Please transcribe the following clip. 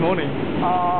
morning. Uh,